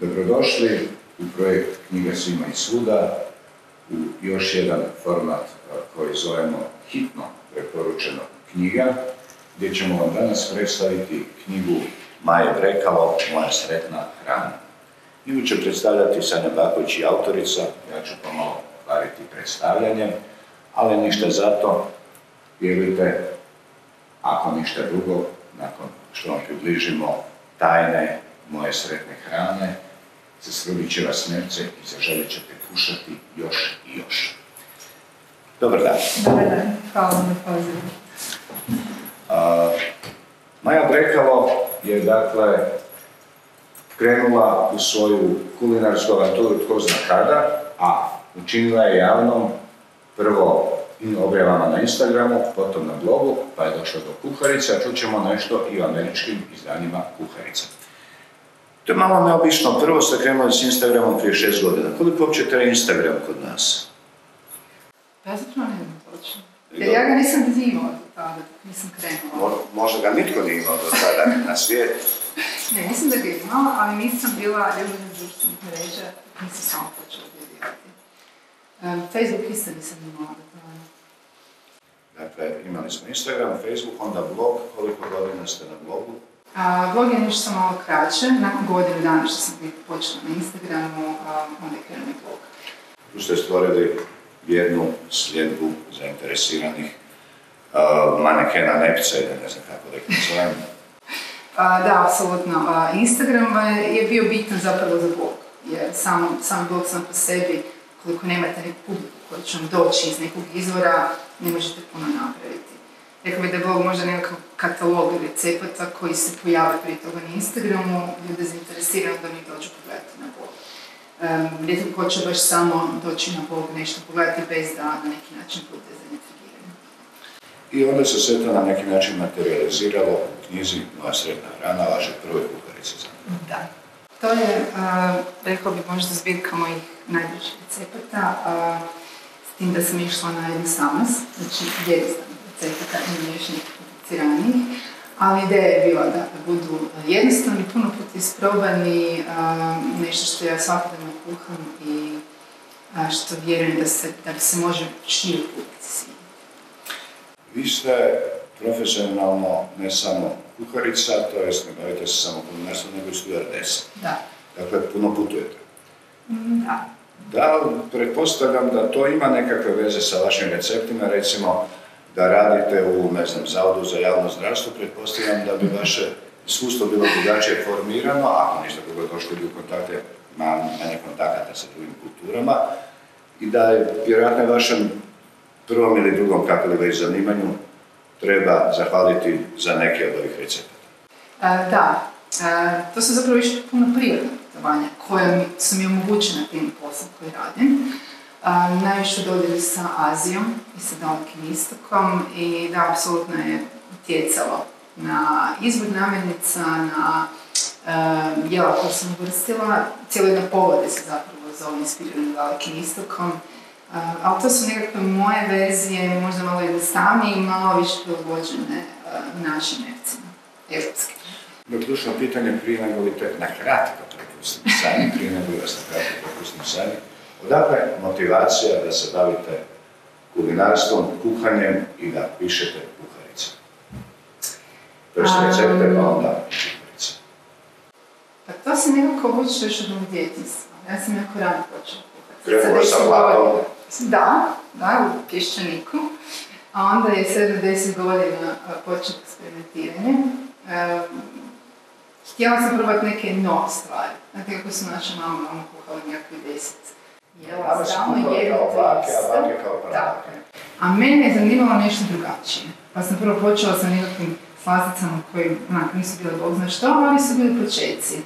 Dobrodošli u projekt Knjiga svima i svuda, u još jedan format koji zovemo hitno preporučeno knjiga, gdje ćemo vam danas predstaviti knjigu Maje Brekalo, Moja sretna hrana. Knjigu će predstavljati Sanja Baković i autorica, ja ću pomalo variti predstavljanje, ali ništa zato, vjerujte, ako ništa drugo, nakon što vam približimo tajne moje sretne hrane, zasrubit će vas srce i zaželit ćete kušati još i još. Dobar dan. Dobar dan, hvala vam na pozivu. Maja Brekalo je dakle krenula u svoju kulinarsku avanturu tko zna kada, a učinila je javnom prvo objavama na Instagramu, potom na blogu, pa je došla do kuharice, a čućemo nešto i o američkim izdanjima kuharica. To je malo neobično. Prvo ste krenuli s Instagramom prije šest godina. Koliko uopće traje Instagram kod nas? Ja zapravo ne znam točno. Jer ja ga nisam imao do tada, nisam krenula. možda ga nitko nije imao do tada na svijetu. ne, nisam da ga imala, ali nisam bila ljubavna društvenih mreža, nisam samo počela objavljivati. Um, Facebook isto nisam imala do tada. Dakle, imali smo Instagram, Facebook, onda blog. Koliko godina ste na blogu? A, blog je nešto malo kraće, nakon godine dana što sam počela na Instagramu, a, onda je krenuo blog. Tu ste stvorili jednu sljedbu zainteresiranih uh, manekena nepca ili ne znam kako da ih nazovem. Da, apsolutno. Instagram je bio bitan zapravo za blog. Jer sam, sam blog sam po sebi, koliko nemate neku publiku koja će vam doći iz nekog izvora, ne možete puno napraviti. Rekao bih da je blog možda nekakav katalog recepata koji se pojave prije toga na Instagramu, ljude zainteresirano da mi dođu pogledati na blog. Um, rijetko ko će baš samo doći na blog nešto pogledati bez da na neki način bude zaintrigirani. I onda se sve to na neki način materializiralo u knjizi Moja sretna hrana, vaše prve kuharice za Da. To je, uh, rekao bih, možda zbirka mojih najbližih recepata, uh, s tim da sam išla na jednostavnost, znači jednostavno recepata i kompliciranijih, ali ideja je bila da, budu jednostavni, puno put isprobani, nešto što ja svakodnevno kuham i što vjerujem da se, da se može šire kupiti Vi ste profesionalno ne samo kuharica, to jest ne bavite se samo kulinarstvom, nego i stewardesa. Da. Dakle, puno putujete. Mm, da. Da, pretpostavljam da to ima nekakve veze sa vašim receptima, recimo da radite u, ne znam, Zavodu za javno zdravstvo, pretpostavljam da bi vaše iskustvo bilo drugačije formirano, ako ništa drugo došli bi u kontakte, manje kontakata sa drugim kulturama, i da je vjerojatno vašem prvom ili drugom, kako li već zanimanju, treba zahvaliti za neke od ovih recepata. da, to su zapravo više puno putovanja koje su mi omogućene tim poslom koji radim najviše dodjeli sa Azijom i sa Dalekim istokom i da, apsolutno je utjecalo na izbor namirnica, na uh, jela koja sam uvrstila. Cijelo jedna povode se zapravo zove inspirirano Dalekim istokom. Uh, ali to su nekakve moje verzije, možda malo jednostavnije i malo više prilagođene uh, našim nefcima, evropskim. ključno pitanje prije nego li te na kratko prepustim sami, prije nego li vas na kratko Odakle motivacija da se bavite kulinarstvom, kuhanjem i da pišete kuharice? To je recepte, pa onda kuharice. Pa to se nekako vuče još od mojeg djetinstva. Ja sam jako rano počela kuhati. Sam? Da, da, u pješčaniku. A onda je 7-10 godina počelo eksperimentiranje. htjela sam probati neke nove stvari. Znate kako su naša mama, mama kuhali nekakve deset jedno A mene je zanimalo nešto drugačije. Pa sam prvo počela sa nekakvim slasticama koji onak, nisu bile bog zna što, ali su bili početci.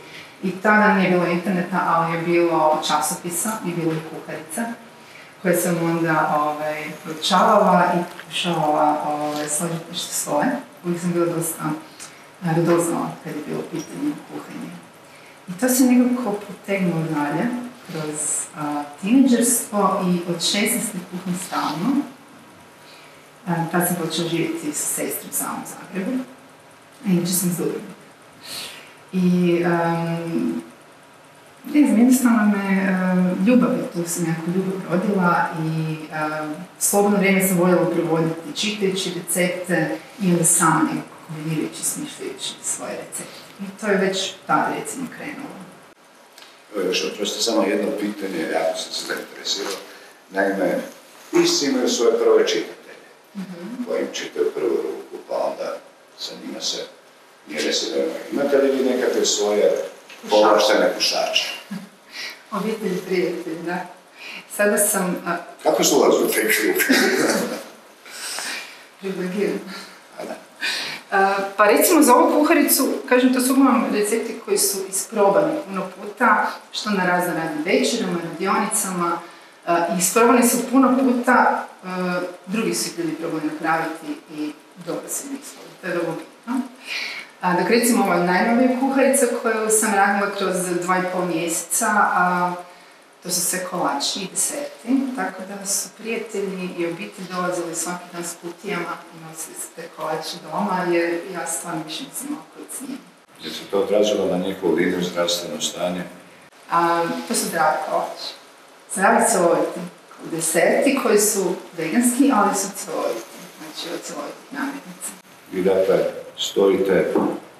I tada nije bilo interneta, ali je bilo časopisa i bilo je kuharica koje sam onda ovaj, proučavala i pokušavala ovaj, složiti nešto svoje. Uvijek sam bila dosta radoznala kad je bilo pitanje kuhanje. I to se nekako potegnulo dalje kroz tineđerstvo i od 16. kuham stalno. tad sam počela živjeti sa sestrom samom u Zagrebu. A inače sam zubim. I um, Ne znam, jednostavno me um, ljubav tu sam jako ljubav rodila i um, slobodno vrijeme sam voljela provoditi čitajući recepte i onda sama nekako kombinirajući, smišljajući svoje recepte. I to je već tada recimo krenulo. Još oprosti samo jedno pitanje, jako sam se zainteresirao. Naime, isti imaju svoje prve čitatelje, mm-hmm. koji im čitaju prvu ruku, pa onda sa njima se mjere se Imate li vi nekakve svoje povlaštene pušače? Obitelj prijatelj, da. Sada sam... A... Kako su ulazi u te Privilegiran. Pa recimo za ovu kuharicu, kažem, to su uglavnom recepti koji su isprobani puno puta, što na razno raznim večerama, radionicama, i isprobani su puno puta, drugi su ljudi probali napraviti i dobro se mislili. To je vrlo bitno. Dakle, recimo ova najnovija kuharica koju sam radila kroz dva i pol mjeseca, a, to su sve kolači i deserti, tako da su prijatelji i obitelji dolazili svaki dan s kutijama i nosili se te kolače doma, jer ja stvarno više nisam imala koji Je se to odrazilo na njihovu liniju zdravstveno stanje? A, to su zdravi kolači. Zdravi cjeloviti. Deserti koji su veganski, ali su cjeloviti. Znači od cjelovitih namirnica. Vi dakle stojite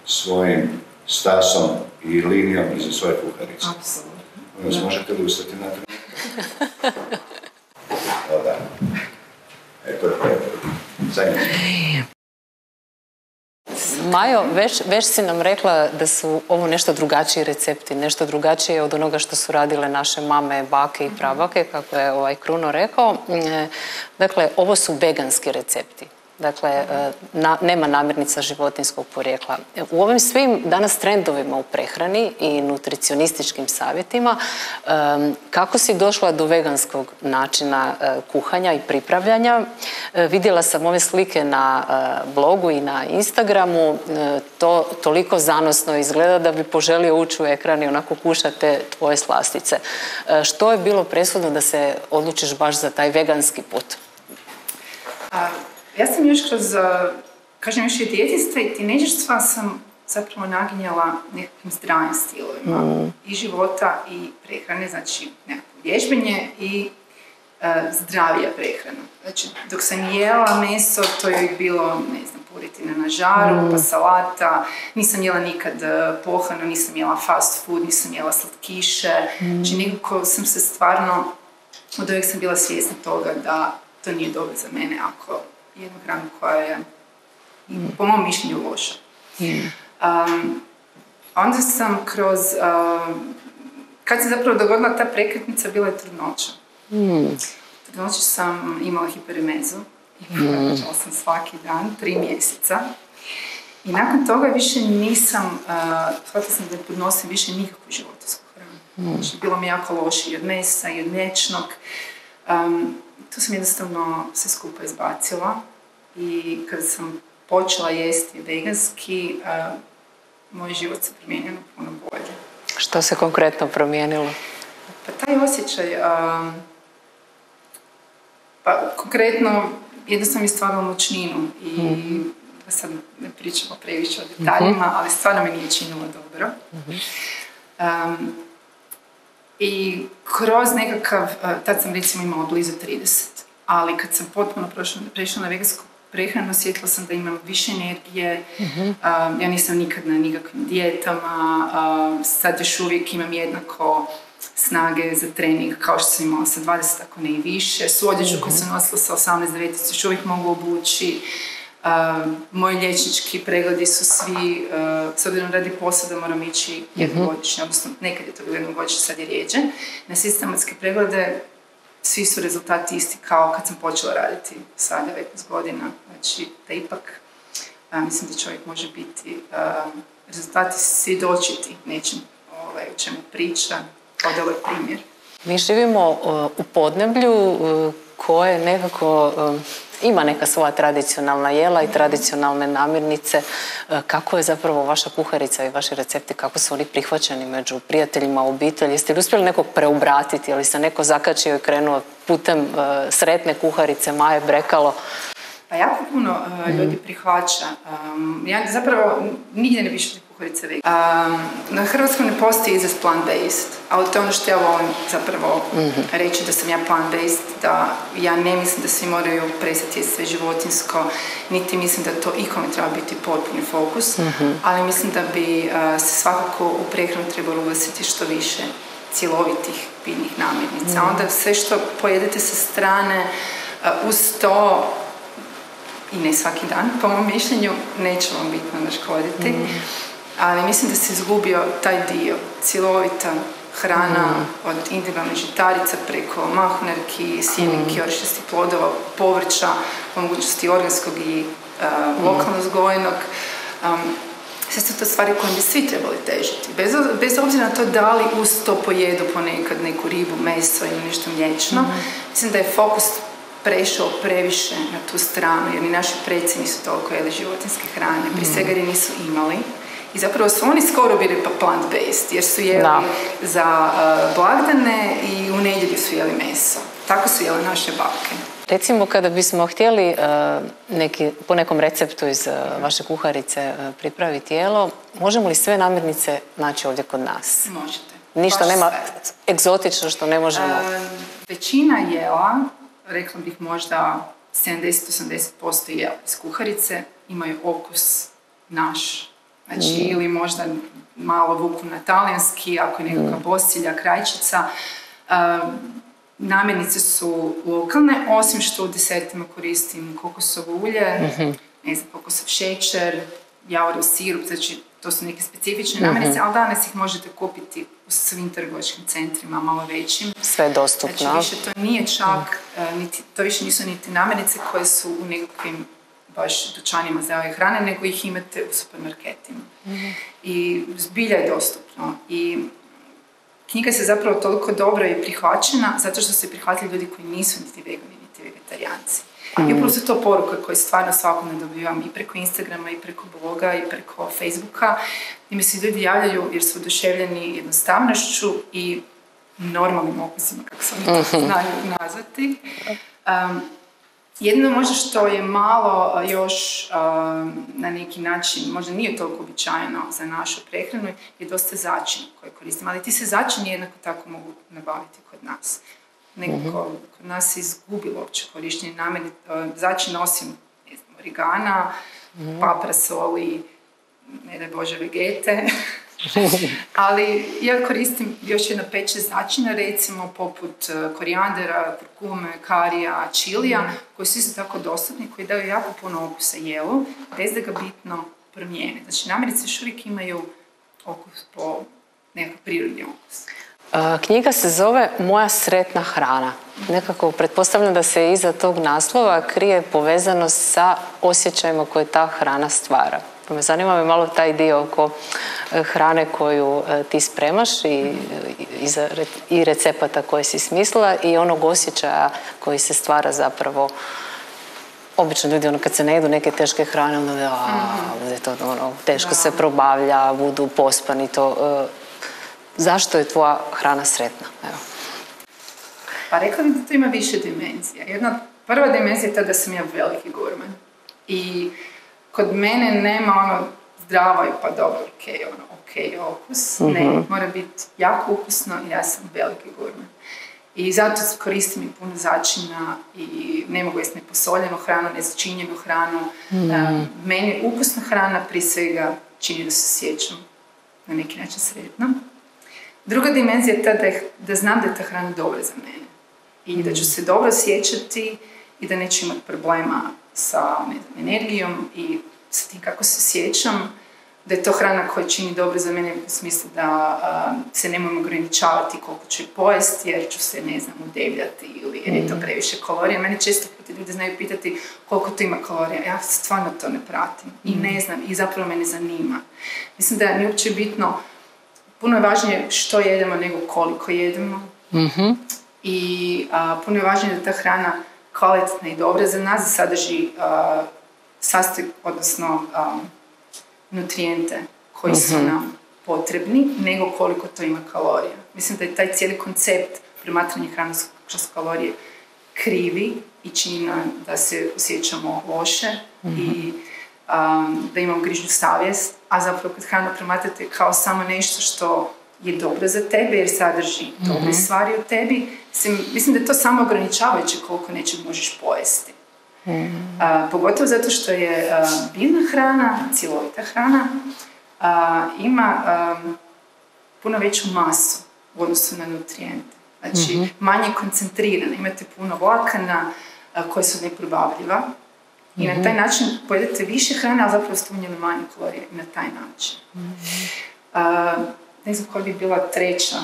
svojim stasom i linijom iza svoje kuharice. Apsolutno. Možete li ustati na o, da. E, to je Majo, već, već si nam rekla da su ovo nešto drugačiji recepti, nešto drugačije od onoga što su radile naše mame, bake i prabake, kako je ovaj Kruno rekao. E, dakle, ovo su veganski recepti. Dakle, e, nema namirnica životinskog porijekla. U ovim svim danas trendovima u prehrani i nutricionističkim savjetima, e, kako si došla do veganskog načina e, kuhanja i pripravljanja? Vidjela sam ove slike na blogu i na Instagramu. To toliko zanosno izgleda da bi poželio ući u ekran i onako kušate tvoje slastice. Što je bilo presudno da se odlučiš baš za taj veganski put? Ja sam još kroz, uh, kažem još i djetinstva i tineđerstva sam zapravo naginjala nekakvim zdravim stilovima mm. i života i prehrane, znači nekakvo vježbenje i uh, zdravija prehrana. Znači, dok sam jela meso, to je uvijek bilo, ne znam, puritina na žaru, mm. pa salata, nisam jela nikad uh, pohano, nisam jela fast food, nisam jela slatkiše, mm. znači nekako sam se stvarno, od uvijek sam bila svjesna toga da to nije dobro za mene ako jednu hranu koja je po mom mišljenju loša. Um, onda sam kroz, um, kad se zapravo dogodila ta prekretnica, bila je trudnoća. Mm. Trudnoća sam imala hiperimezu i mm. sam svaki dan, tri mjeseca. I nakon toga više nisam, uh, shvatila sam da podnosim više nikakvu životinsku hranu. Mm. Znači, bilo mi jako loše i od mesa i od mliječnog. Um, to sam jednostavno sve skupa izbacila i kad sam počela jesti veganski, moj život se promijenio puno bolje. Što se konkretno promijenilo? Pa taj osjećaj, pa konkretno jednostavno mi stvaralo moćninu i mm da sad ne pričamo previše o detaljima, mhm. ali stvarno mi nije činilo dobro. um, I kroz nekakav, tad sam recimo imala blizu 30, ali kad sam potpuno prešla na vegansku prehranu, osjetila sam da imam više energije, uh ja nisam nikad na nikakvim dijetama, sad još uvijek imam jednako snage za trening kao što sam imala sa 20, ako ne i više. Su odjeću koju sam nosila sa 18-19 još uvijek mogu obući. Uh, moji liječnički pregledi su svi, uh, s obzirom radi posao da moram ići jednogodišnje, odnosno nekad je to bilo jednogodišnje, sad je rijeđe. Na sistematske preglede svi su rezultati isti kao kad sam počela raditi sa 19 godina. Znači, da ipak, mislim da čovjek može biti, a, rezultati svjedočiti nečem ovaj, o čemu priča, kao je primjer. Mi živimo u podneblju koje nekako ima neka svoja tradicionalna jela i tradicionalne namirnice. E, kako je zapravo vaša kuharica i vaši recepti, kako su oni prihvaćeni među prijateljima, obitelji? Jeste li uspjeli nekog preobratiti ili se neko zakačio i krenuo putem e, sretne kuharice Maje Brekalo? Pa jako puno e, ljudi prihvaća. ja zapravo nigdje ne više kuharica vegan. na hrvatskom ne postoji izraz plant-based, ali to je ono što ja volim zapravo reći da sam ja plant-based, da ja ne mislim da svi moraju prestati jesti sve životinsko, niti mislim da to ikome treba biti potpuni fokus, ali mislim da bi se svakako u prehranu trebalo uvrstiti što više cjelovitih biljnih namirnica. Onda sve što pojedete sa strane, uz to i ne svaki dan, po mom mišljenju, neće vam bitno naškoditi. Mm. Ali mislim da se izgubio taj dio, cjelovita hrana mm. od individualne žitarica preko mahunarki, sjemenki, mm. plodova, povrća, po mogućnosti organskog i uh, lokalno zgojenog. Um, sve su to stvari koje bi svi trebali težiti. Bez, bez obzira na to da li uz to pojedu ponekad neku ribu, meso ili nešto mliječno, mislim da je fokus prešao previše na tu stranu, jer ni naši preci nisu toliko jeli životinske hrane, prije svega jer nisu imali. I zapravo su oni skoro bili pa plant-based, jer su jeli za uh, blagdane i u nedjelju su jeli meso. Tako su jeli naše bake. Recimo kada bismo htjeli uh, neki, po nekom receptu iz uh, vaše kuharice pripraviti jelo, možemo li sve namirnice naći ovdje kod nas? Možete. Ništa nema egzotično što ne možemo? većina jela rekla bih možda 70-80% jela iz kuharice imaju okus naš. Znači, mm. ili možda malo vuku na talijanski, ako je nekakva bosilja, krajčica. namirnice su lokalne, osim što u desertima koristim kokosovo ulje, mm ne znam, kokosov šećer, javorov sirup, znači to su neke specifične mm namirnice, ali danas ih možete kupiti u svim trgovačkim centrima, malo većim. Sve dostupno. Znači više to nije čak, mm. niti, to više nisu niti namirnice koje su u nekakvim baš dućanima za ove hrane, nego ih imate u supermarketima. mm I zbilja je dostupno. I knjiga se zapravo toliko dobro je prihvaćena zato što se prihvatili ljudi koji nisu niti vegani, niti vegetarijanci. I upravo su to poruke koje stvarno ne dobivam i preko Instagrama, i preko bloga, i preko Facebooka. I mi se ljudi javljaju jer su oduševljeni jednostavnošću i normalnim okusima, kako sam to mhm. znaju nazvati. Um, jedino možda što je malo još na neki način, možda nije toliko uobičajeno za našu prehranu, je dosta začina koje koristimo. Ali ti se začini jednako tako mogu nabaviti kod nas nekako uh kod nas se izgubilo uopće korištenje namjeri, e, začin osim ne znam, origana, uh papra, soli, ne daj Bože vegete. Ali ja koristim još jedno peće začina, recimo poput e, korijandera, kurkume, karija, čilija, koji su isto tako dostupni, koji daju jako puno okusa jelu, bez da ga bitno promijene. Znači, namirnice još uvijek imaju okus po nekakav prirodni okus. Knjiga se zove Moja sretna hrana. Nekako pretpostavljam da se iza tog naslova krije povezanost sa osjećajima koje ta hrana stvara. Pa me zanima me malo taj dio oko e, hrane koju e, ti spremaš i, i recepata koje si smislila i onog osjećaja koji se stvara zapravo Obično ljudi ono kad se ne jedu neke teške hrane onda je to ono, teško se probavlja, budu pospani to. E, Zašto je tvoja hrana sretna? Evo. Pa rekla bih da to ima više dimenzija. Jedna prva dimenzija je ta da sam ja veliki gurman. I kod mene nema ono zdravo i pa dobro, ok, ono, ok, okus. Ne, mhm. mora biti jako ukusno i ja sam veliki gurman. I zato koristim i puno začina i ne mogu jesti neposoljenu hranu, začinjenu hranu. Mm. meni ukusna hrana prije svega čini da se sjećam na neki način sretno. Druga dimenzija je ta da, da znam da je ta hrana dobra za mene i da ću se dobro sjećati i da neću imati problema sa energijom i sa tim kako se sjećam, da je to hrana koja čini dobro za mene u smislu da se ne mogu ograničavati koliko ću pojesti jer ću se, ne znam, udebljati ili jer je to mm. previše kalorija. Mene često puta ljudi znaju pitati koliko to ima kalorija. Ja stvarno to ne pratim i ne mm. znam i zapravo me ne zanima. Mislim da je uopće bitno puno je važnije što jedemo nego koliko jedemo. mm I puno je važnije da ta hrana kvalitetna i dobra za nas sadrži sastojk, odnosno nutrijente koji su mhm. nam potrebni, nego koliko to ima kalorija. Mislim da je taj cijeli koncept promatranja hrane kroz kalorije krivi i čini nam da se osjećamo loše i um, da imamo grižnju savjest, a zapravo kad hranu promatrate kao samo nešto što je dobro za tebe jer sadrži dobre stvari u tebi, mislim, mislim da je to samo ograničavajuće koliko nečeg možeš pojesti. A, pogotovo zato što je a, biljna hrana, cjelovita hrana, a, ima puno veću masu u odnosu na nutrijente. Znači, manje koncentrirana, imate puno vlakana koje su neprobavljiva. I na taj način pojedete više hrane, ali zapravo ste unijeli manje kalorije na taj način. Ne znam koja bi bila treća.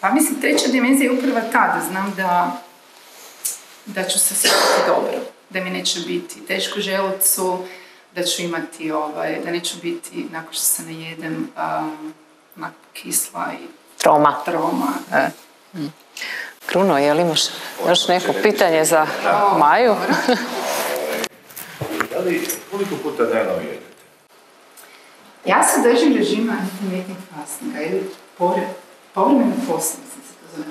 Pa mislim, treća dimenzija je upravo ta, da znam da, da ću se osjećati dobro, da mi neće biti teško želucu, da ću imati, ovaj, da neću biti, nakon što se najedem, um, onako kisla i Troma. troma. Kruno, je li imaš još neko pitanje za Maju? Da li, koliko puta dnevno jedete? Ja se držim režima intermittent fastinga ili povre- povremeno postim sam se to zove.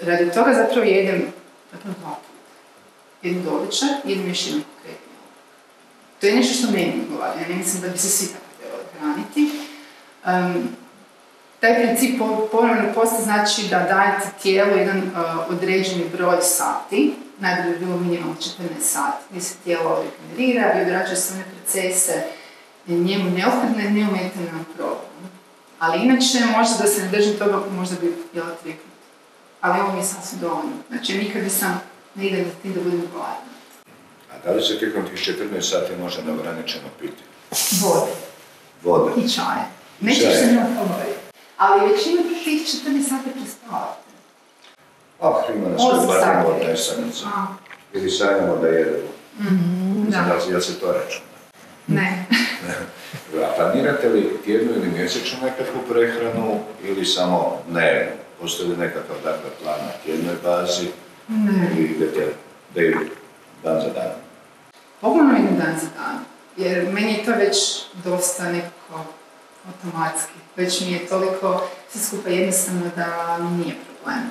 Radi toga zapravo jedem zapravo dva puta. Jedem doručak, jedem još jednom konkretno. To je nešto što meni odgovara. Ja ne mislim da bi se svi tako trebali hraniti. Um, taj princip po- povremeno posta znači da dajete tijelu jedan uh, određeni broj sati, najbolje bi bilo minimalno 14 sati, gdje se tijelo regenerira i odrađuje sve one procese njemu neophodne, neometane na programu. Ali inače, možda da se ne držim toga, možda bi bila tri puta. Ali ovo mi je sasvim dovoljno. Znači, nikad nisam ne idem za tim da budem gladna. A da li se tijekom tih 14 sati može neograničeno piti? Vode Vode. i čaje. Nećeš se nema kalorije. Ali većinu tih 14 sati prespavate. Ah, ima nas koji bacimo sati. od nesanica. Ili sanjamo da jedemo. Ne znam da. da li jel se to računa. Ne. A planirate li tjednu ili mjesečnu nekakvu prehranu ili samo dnevno? Postoji li nekakav dakle plan na tjednoj bazi Ne. ili idete daily, dan za dan? Pogledno idem dan za dan. Jer meni je to već dosta nekako automatski. Već mi je toliko sve skupa jednostavno da mi nije problem.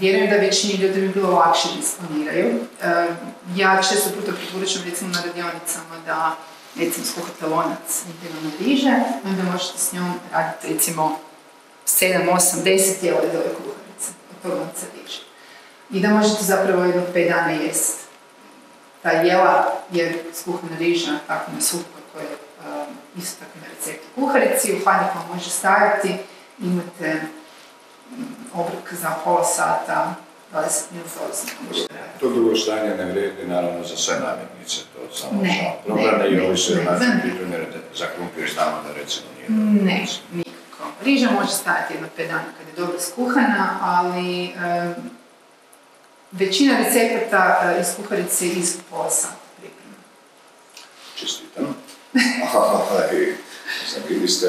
Vjerujem da većini ljudi bi bilo lakše da isplaniraju. Um, ja često puta preporučam recimo na radionicama da recimo skuhate lonac na diže, onda možete s njom raditi recimo 7, 8, 10 jela iz ove kuharice, od tog lonca diže. I da možete zapravo jedno 5 dana jest ta jela, jer skuhana riža, tako na supa koje um, isto tako na receptu kuharici, u hladnjaku vam može stajati, imate mm, obrok za pola sata, 20 minuta, ovisno kako možete raditi. To drugo stanje ne vrijedi naravno za sve namirnice, to samo Ne, za i ne, ovisi o ne, načinu ne. pripremljate za krumpir znamo da recimo nije Ne, nikako. Riža može stajati jedno 5 dana kad je dobro skuhana, ali većina recepata e, iz kuharice pola sata priprema. Čestitam. Znam, bili ste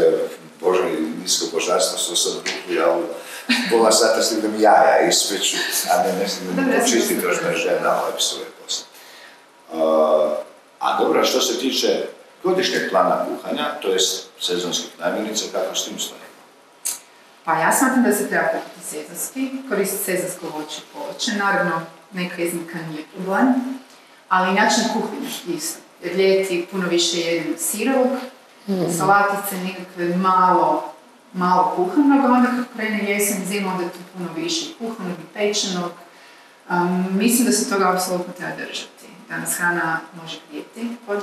Bože, nisko božanstvo su sad kuhli, ja pola sata stignem jaja ispeću, a ne ne stignem Dobro, ja sam počistiti, to još me žena ovaj psuje posle. A, a dobro, što se tiče godišnjeg plana kuhanja, to jest sezonskih namirnica, kako s tim stoji? Pa ja smatram da se treba kupiti sezonski, koristiti sezonsko voće i povrće. Naravno, neka iznimka nije problem, ali i način kuhinje isto. Jer ljeti puno više jedem sirovog, salatice nekakve malo, malo kuhanog, a onda kad krene jesen, zima, onda je tu puno više kuhanog i pečenog. Um, mislim da se toga apsolutno treba držati. Da nas hrana može grijeti po,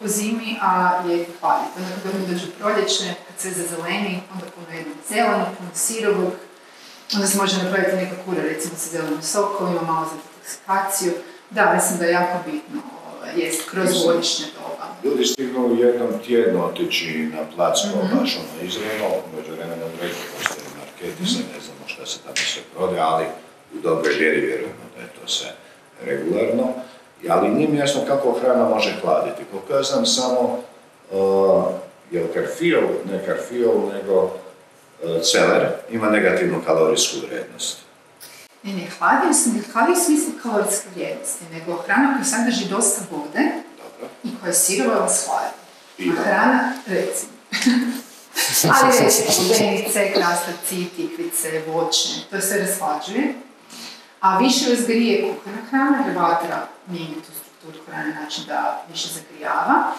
po zimi, a ljeti hladiti. Onda kad dođe proljeće, kad sve zazeleni, onda puno jednog zelenog, puno sirovog. Onda se može napraviti neka kura, recimo sa zelenim sokovima, malo za detoksikaciju. Da, mislim da je jako bitno ovaj, jest kroz godišnje. Ljudi stignu jednom tjedno otići na plac kao baš ono izravno, među vremenom rekli postoje marketi, sad ne znamo šta se tamo sve prodaje, ali u dobroj vjeri vjerujemo da je to sve regularno. Ali nije mi jasno kako hrana može hladiti. Koliko ja znam samo, uh, jel karfil, ne karfil, nego uh, celer, ima negativnu kalorijsku vrijednost. Ne, ne, hladio se, ne hladio u smislu kalorijske vrijednosti, nego hrana koja sadrži dosta vode koja je sirova vas hladi. I A hrana, recimo. Ali recimo, lubenice, krastavci, tikvice, voće, to se rashlađuje. A više vas grije kuhana hrana, jer vatra mijenja tu strukturu hrane na način da više zagrijava.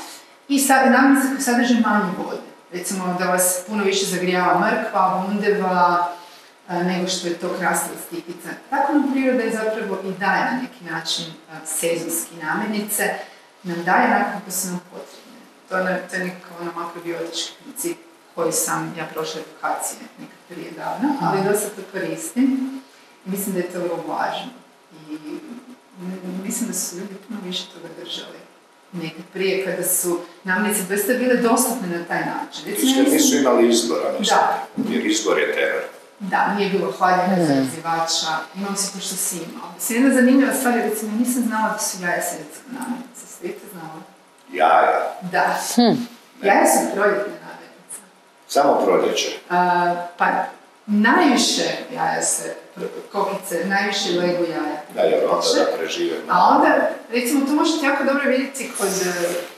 I sad namirnice koje sadrže manje vode. Recimo da vas puno više zagrijava mrkva, bundeva, a, nego što je to krastava stikica. Tako nam priroda je zapravo i daje na neki način a, sezonski namirnice, nam daje kako su nam potrebne. To je, to je nekakav ono makrobiotički princip koji sam ja prošla edukacije nekad prije davno, ali dosta to koristim. Mislim da je to vrlo važno. I mislim da su ljudi puno više toga držali nekad prije kada su namirnice doista bile dostupne na taj način. Jer nisu imali izbora, mislim. Da. Jer izbor je teror. Da, nije bilo hladnjaka zarazivača, imao si to što si imao. Mislim, jedna zanimljiva stvar je, recimo, nisam znala da su jaja svjetska namirnica. Ste to znala? Jaja. Da. Jaja su proljetne namirnice. Samo proljeće. A, pa, najviše jaja se, kokice, najviše legu jaja. Da, jer onda da prežive. A onda, recimo, to možete jako dobro vidjeti kod,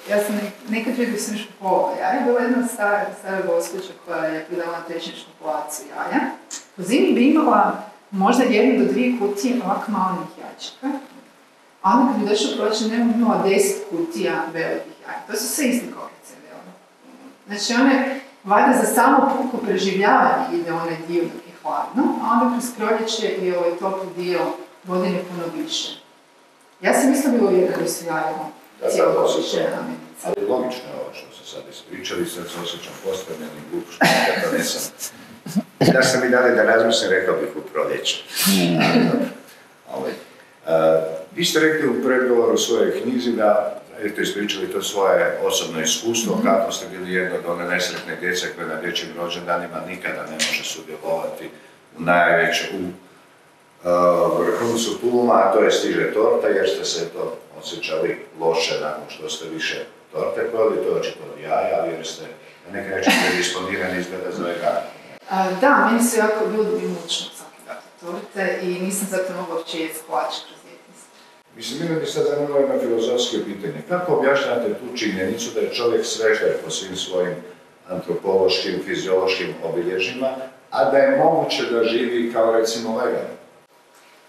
ja sam nek- nekad vidio sam još kupovala jaja, bila je jedna stara, stara gospođa koja je bila na trećničku populaciju jaja. Po zimi bi imala možda jednu do dvije kutije ovako malih jačaka, a onda kad bi došao proći, nema bi imala deset kutija velikih jaja. To su sve iste kokice, vele. Znači one, valjda za samo puko preživljavanje ide onaj dio dok je hladno, a onda kroz proljeće i ovaj topli dio godine puno više. Ja sam isto bila uvjerena da jaja Da, cijelo se godišnje. Ali logično je ovo što ste sad ispričali, sad se osjećam postavljenim glup što nikada nisam. Da ste mi dali da razmislim, rekao bih u proljeće. Ali. Ali, e, vi ste rekli u predgovoru u svojoj knjizi da ste ispričali to svoje osobno iskustvo, kako ste bili jedna od one nesretne djece koje na dječjim rođendanima nikada ne može sudjelovati u najveće, u uh, vrhuncu tuluma, a to je stiže torta, jer ste se to osjećali loše nakon što ste više torte pojeli, to je očito od jaja, ali jer ste na neki način predisponirani izgleda za vegane. A, da, meni su jako bilo bi mučno svaki torte i nisam zato mogla uopće jesti kolače kroz. Mislim, mene bi sad zanimalo jedno filozofsko pitanje. Kako objašnjate tu činjenicu da je čovjek svežder po svim svojim antropološkim, fiziološkim obilježjima, a da je moguće da živi kao recimo vegan?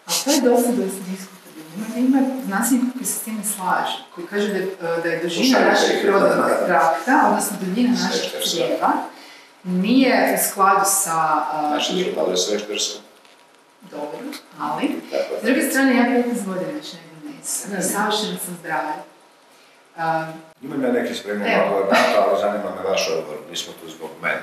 A to je dosta dosta diskutabilno. Ima, ima znanstvenika koji se s time slažu, koji kažu da je, da je dužina našeg rodnog trakta, odnosno duljina našeg crijeva, nije u skladu sa... a, Naše i- su malo svešterstvo. Dobro, ali... S druge strane, ja 15 godina već ne savršeno sam zdrava. A, Imam ja neki spremni odgovor na to, ali zanima me vaš odgovor, nismo tu zbog mene.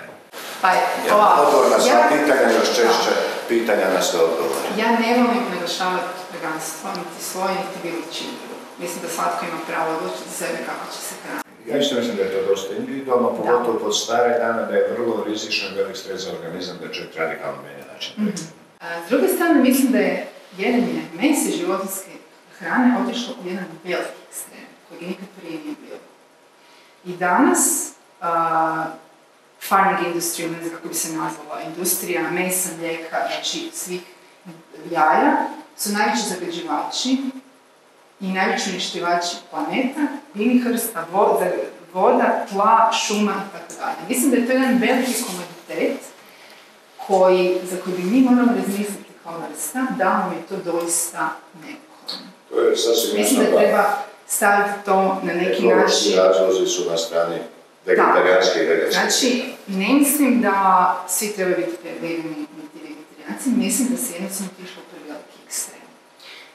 pa, Ja, ovako, odgovor na sva ja- pitanja, još češće pitanja na sve odgovore. Ja ne volim naglašavati veganstvo, niti svoje, niti bilo drugo. Mislim da svatko ima pravo odlučiti sebe kako će se hraniti. Ja isto mislim da je to dosta individualno, pogotovo pod stare dane, da je vrlo rizično i velik stres za organizam da čovjek radikalno mijenja način. prehrane. A, S druge strane, mislim da je jedanje mesa i životinske hrane otišlo u jedan veliki ekstrem, koji nikad prije nije bilo. I danas, a, farming industry, ne znam kako bi se nazvala, industrija mesa, mlijeka, znači svih jaja, su najveći zagađivači i najveći uništivači planeta, biljnih vrsta, voda, voda, tla, šuma i tako dalje. Mislim da je to jedan veliki komoditet koji, za koji bi mi morali razmisliti kao vrsta, da nam je to doista neophodno. To je sasvim Mislim da treba staviti to na neki način. razlozi su na strani vegetarijanske i veganske. Znači, ne mislim da svi trebaju biti vegani niti vegetarijanci, mislim da se jednostavno otišlo u preveliki ekstrem.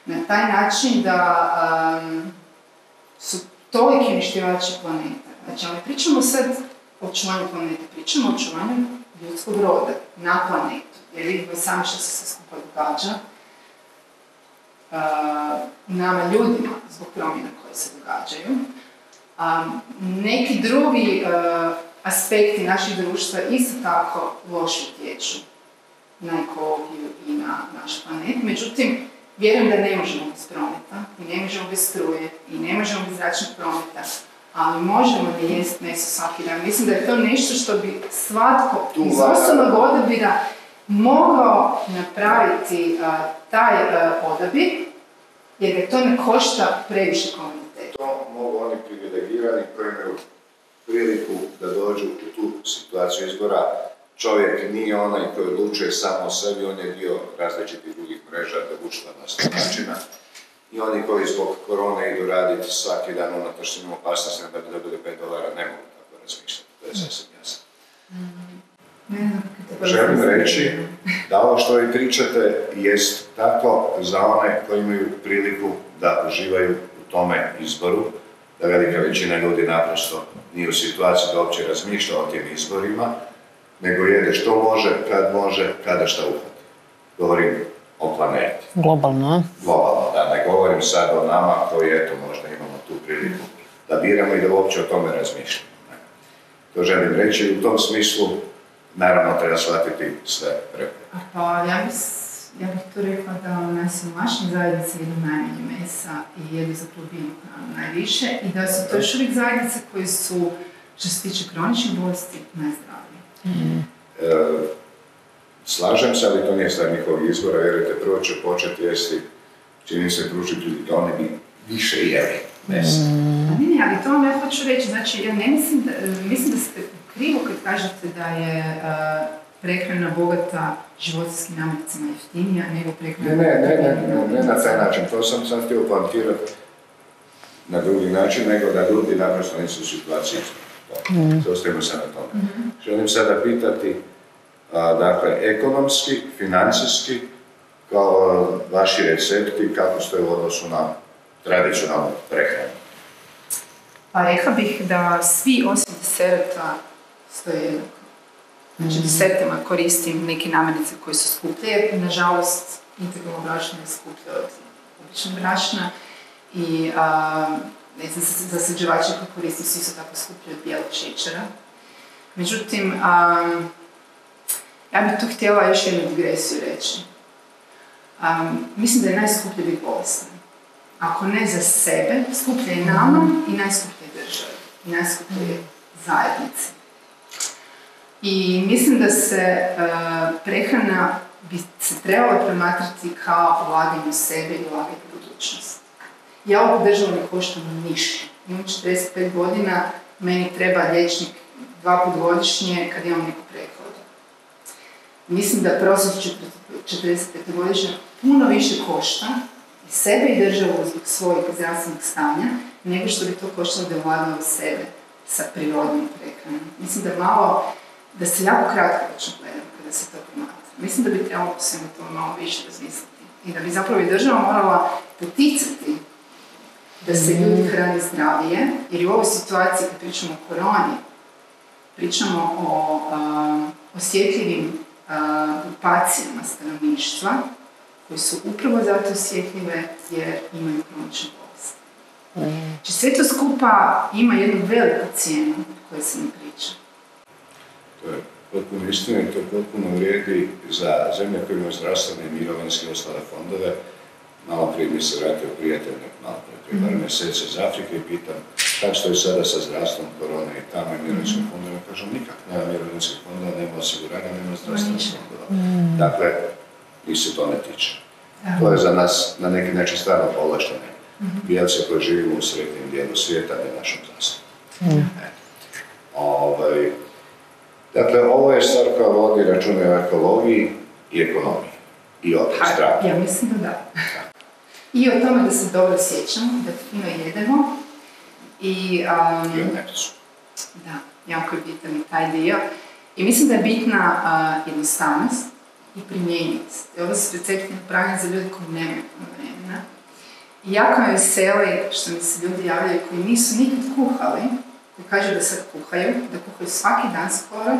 Na taj način da um, su toliki uništivači planeta. Znači, ali pričamo sad o očuvanju planete, pričamo o očuvanju ljudskog roda na planetu. Jer vidimo sami što se sve skupa događa nama ljudima zbog promjena koje se događaju. A neki drugi aspekti našeg društva isto tako loše utječu na ekologiju i na naš planet. Međutim, vjerujem da ne možemo bez prometa, i ne možemo bez struje, i ne možemo bez zračnog prometa, ali možemo ne jest meso svaki dan. Mislim da je to nešto što bi svatko iz osobnog odabira mogao napraviti uh, taj uh, odabir, jer ga to ne košta previše komuniteta. To mogu oni privilegirani koji imaju priliku da dođu u tu situaciju izbora. Čovjek nije onaj koji odlučuje samo o sebi, on je dio različitih drugih mreža, društva, načina. I oni koji zbog korone idu raditi svaki dan unatoč svim opasnostima da bi dobili 5 dolara, ne mogu tako razmišljati. To je sasvim jasno. Ne znam kako to Želim reći da ovo što vi pričate jest tako za one koji imaju priliku da uživaju u tome izboru, da velika većina ljudi naprosto nije u situaciji da uopće razmišlja o tim izborima, nego jede što može, kad može, kada šta uhvati. Govorim o planeti. Globalno? Globalno, da ne govorim sad o nama koji eto možda imamo tu priliku da biramo i da uopće o tome razmišljamo. To želim reći u tom smislu naravno treba shvatiti sve prepreke. Pa ja bih, ja bih tu rekla da u najsiromašnijim zajednici jedu najmanje mesa i jedu za biljnu hranu najviše i da su to još uvijek zajednice koje su, što se tiče kroničnih bolesti, najzdravije. E, slažem se, ali to nije stvar njihovog izbora, vjerujte, prvo će početi jesti, čini se pružiti da oni bi više jeli mesa. Pa ne, ne, ali to vam ja hoću reći, znači ja ne mislim da, mislim da ste krivo kad kažete da je uh, prehrana bogata životinjskim namirnicama jeftinija nego prehrana Ne, ne, ne, ne, ne, ne na taj način, to sam sam htio poantirati na drugi način, nego da ljudi naprosto nisu u situaciji to. Zostajemo se na tome. Želim sada pitati, a, dakle, ekonomski, financijski, kao vaši recepti, kako stoje u odnosu na tradicionalnu prehranu. Pa rekla bih da svi osim deserta stoje jednako. Znači, desertima koristim neke namirnice koje su skuplje, jer nažalost integralno brašno je skuplje od običnog brašna i a, ne znam, zas- zasađivači koje koristim su isto tako skuplji od bijelog šećera. Međutim, a, ja bih tu htjela još jednu digresiju reći. A, mislim da je najskuplje biti bolestan. Ako ne za sebe, skuplje je nama i najskuplje je državi. I najskuplje je zajednici. I mislim da se e, prehrana bi se trebala promatrati kao ulaganje u sebe i ulaganje u budućnost. Ja ovu državu ne koštam ništa. Imam 45 godina, meni treba liječnik dva put godišnje kad imam neku prehladu. Mislim da prosjek 45 godišnja puno više košta i sebe i državu zbog svojeg zdravstvenog stanja, nego što bi to koštalo da ulagao u sebe sa prirodnom prehranom. Mislim da malo, da se jako kratkoročno gleda kada se to promatra. Mislim da bi trebalo svemu to malo više razmisliti. I da bi zapravo i država morala poticati da se ljudi hrane zdravije, jer u ovoj situaciji kad pričamo o koroni, pričamo o a, osjetljivim a, grupacijama stanovništva koje su upravo zato osjetljive jer imaju kronične bolesti. Znači sve to skupa ima jednu veliku cijenu koju se ne. To je potpuno istina i to potpuno vrijedi za zemlje koje imaju zdravstvene i mirovinske i ostale fondove. Malo prije mi se vratio prijatelj, malo prije, prije par mjeseci iz Afrike i pitam kako stoji sada sa zdravstvom korone i tamo i mirovinskim fondovima. Kažem nikak, nema mirovinskih fondova, nema osiguranja, nema zdravstvenih fondova. Dakle, njih se to ne tiče. To je za nas na neki način stvarno povlaštene. Bijelce koji živimo u srednjem dijelu svijeta, ne našom zastavom. Ovaj, dakle, ovo je stvar koja vodi račune o ekologiji i ekonomiji. I o ja mislim da da. I o tome da se dobro sjećamo, da fino jedemo i um, I o. Da, jako je bitan i taj dio. I mislim da je bitna a, jednostavnost i primjenjivost. I ovo su recepti napravljeni za ljude koji nemaju vremena. I jako me veseli što mi se ljudi javljaju koji nisu nikad kuhali, koji kažu da sad kuhaju, da kuhaju svaki dan skoro,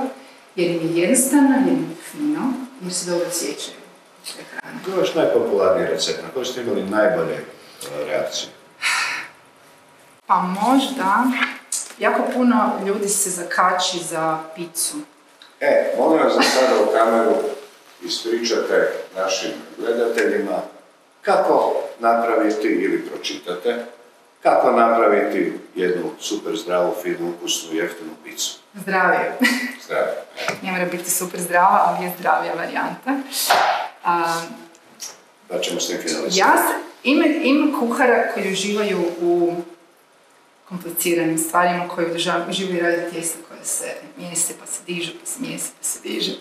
jer im je jednostavno, jer im je fino, jer se dobro sjećaju hrane. Koji je vaš najpopularniji recept? Na koji ste imali najbolje e, reakcije? Pa možda, jako puno ljudi se zakači za picu. E, molim vas da sada u kameru ispričate našim gledateljima kako napraviti ili pročitate kako napraviti jednu super zdravu, finu, ukusnu, jeftinu picu. Zdravije. Zdravo. Ne mora biti super zdrava, ali je zdravija varijanta. A, Pa ćemo s tim finalizirati. ja se, ima, ima kuhara koji uživaju u kompliciranim stvarima koji uživaju radi tijesto koje se mjese pa se dižu, pa se mjese pa se dižu.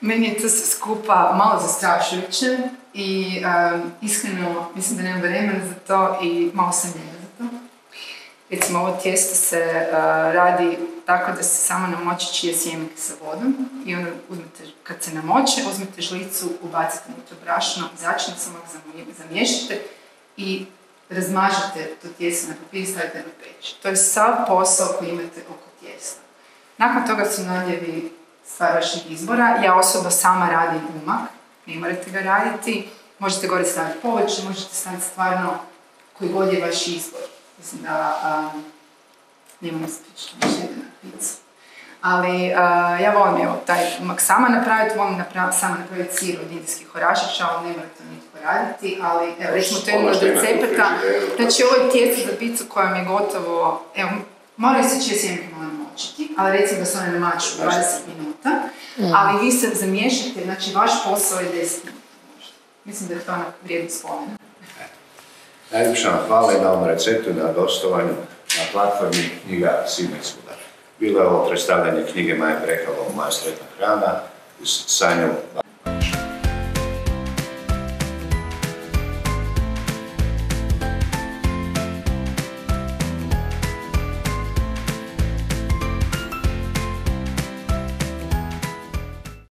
Meni je to sve skupa malo zastrašujuće i um, iskreno mislim da nemam vremena za to i malo sam to. Recimo ovo tijesto se uh, radi tako da se samo namoči čije sjemenke sa vodom i onda uzmete, kad se namoče, uzmete žlicu, ubacite unutra brašno, začnicama ga zamiješate i razmažete to tijesto na papir i stavite na peć. To je sav posao koji imate oko tijesta. Nakon toga su nadjevi stvar vašeg izbora. Ja osobno sama radim umak, ne morate ga raditi. Možete gore staviti povrće, možete staviti stvarno koji god je vaš izbor. Mislim da um, nemamo slično na picu. Ali ja volim evo, taj umak sama napraviti, volim naprav, sama napraviti sir od indijskih orašića, ali ne morate to nitko raditi, ali evo, recimo to je jedno od recepta. Znači ovo je tijesto za picu koja mi je gotovo, evo, moraju se čije sjemenke malo namočiti, ali recimo da se one namaču 20 minuta, mm. ali vi se zamiješate, znači vaš posao je 10 minuta. Mislim da je to onak vrijedno spomena. Najljepša vam hvala i na ovom receptu na gostovanju na platformi knjiga Sina i Svuda. Bilo je ovo predstavljanje knjige Maja Brekalo, Moja sretna hrana, uz Sanju